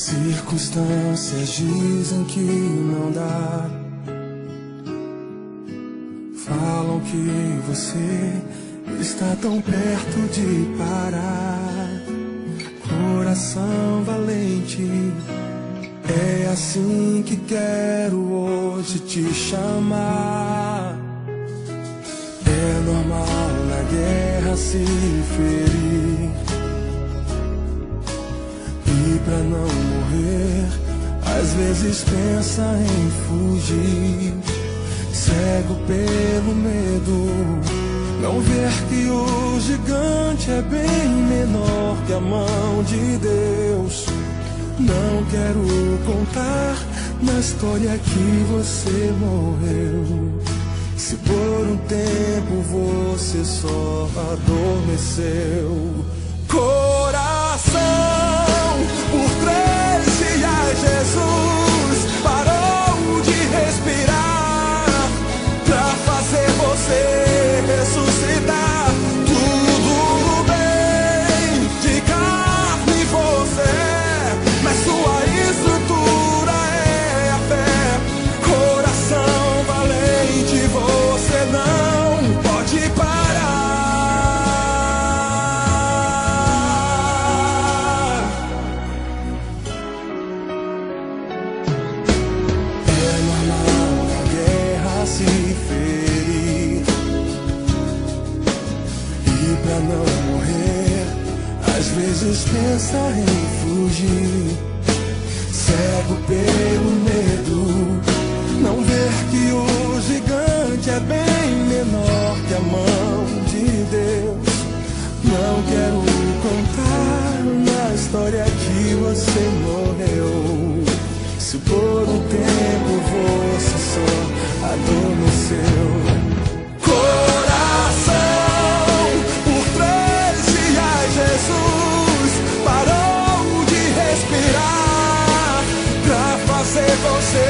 Circunstâncias dizem que não dá. Falam que você está tão perto de parar. Coração valente, é assim que quero hoje te chamar. É normal na guerra se ferir. E pra não às vezes pensa em fugir. Cego pelo medo, não ver que o gigante é bem menor que a mão de Deus. Não quero contar na história que você morreu. Se por um tempo você só adormeceu, ferir. E pra não morrer, às vezes pensa em fugir. Cego pelo medo, não ver que o gigante é bem menor que a mão de Deus. Não quero contar na história que você morreu. Se por um tempo você só adormeceu. Coração, por três dias Jesus parou de respirar pra fazer você